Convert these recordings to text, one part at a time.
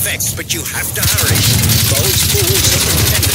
effects, but you have to hurry. Those fools are pretending.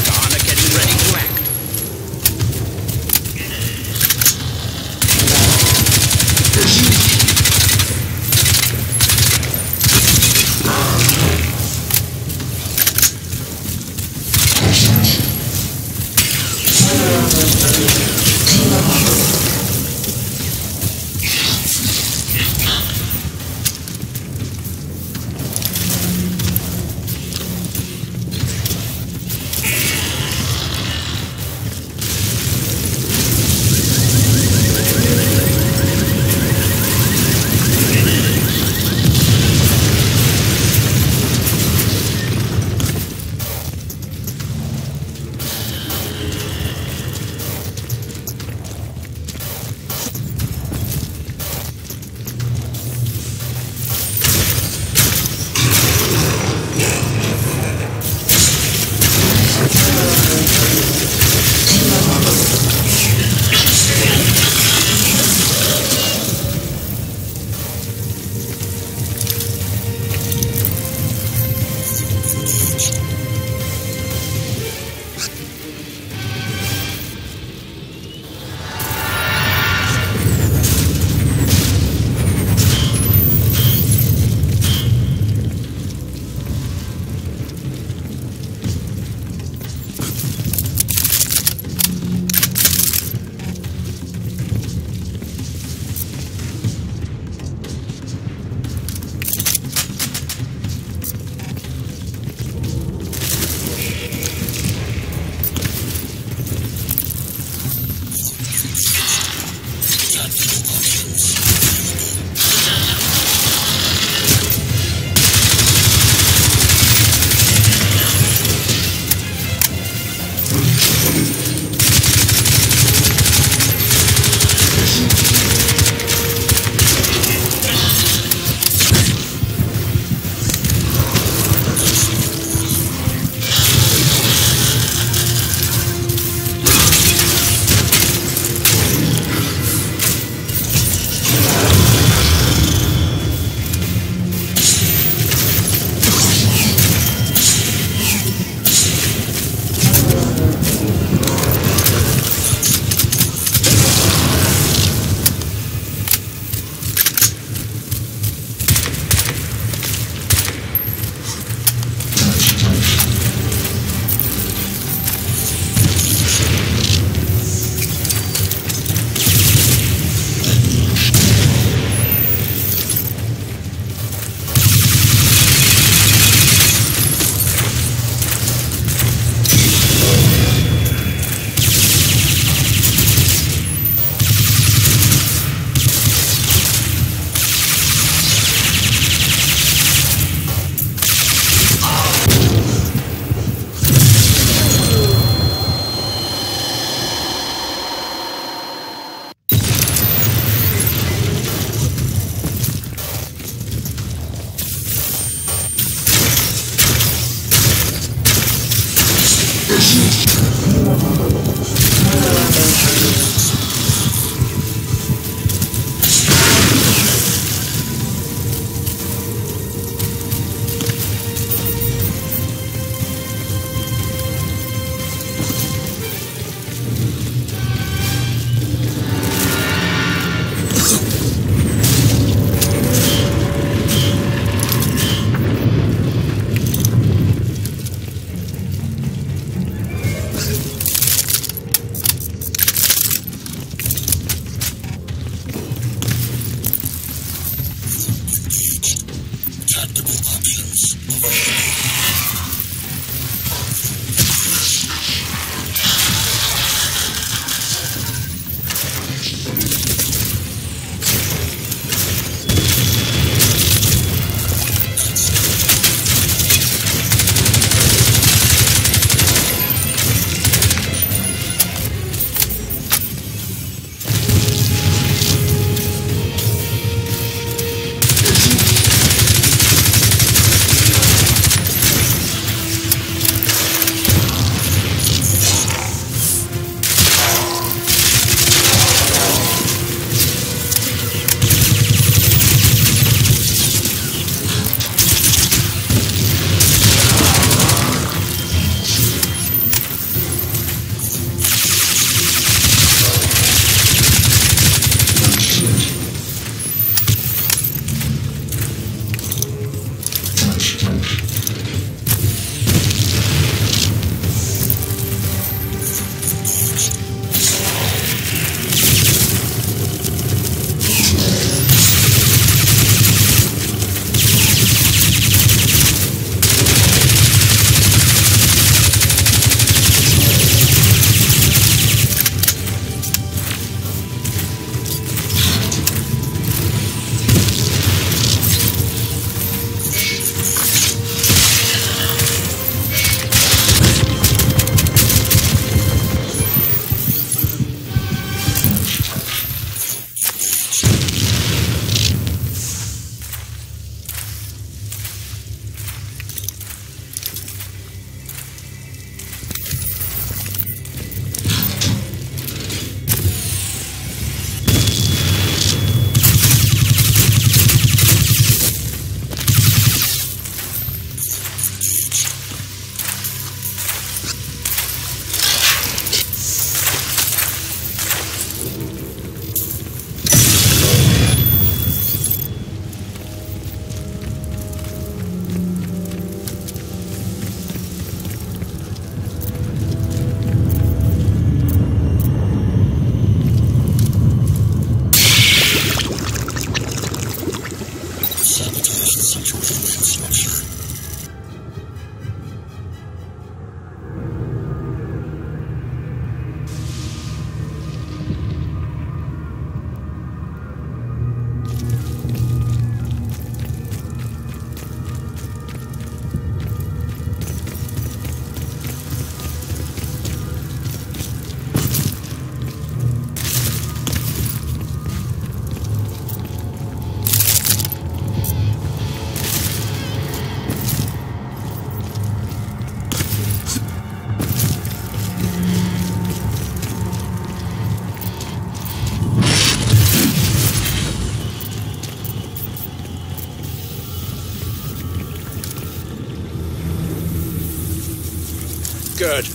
Good.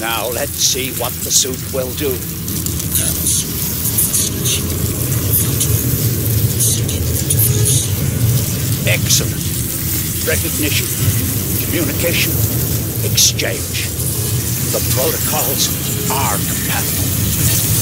Now let's see what the suit will do. Excellent. Recognition, communication, exchange. The protocols are compatible.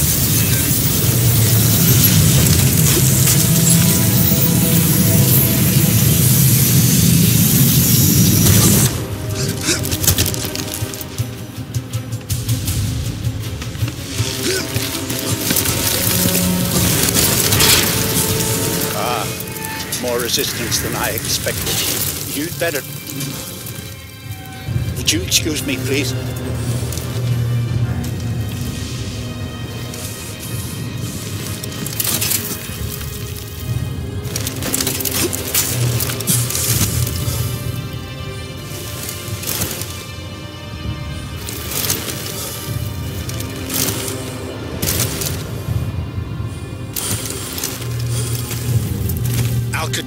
Resistance than I expected. You'd better. Would you excuse me, please?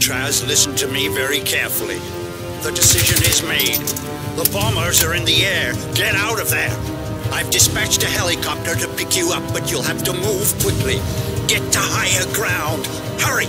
Alcatraz, listen to me very carefully. The decision is made. The bombers are in the air. Get out of there. I've dispatched a helicopter to pick you up, but you'll have to move quickly. Get to higher ground. Hurry!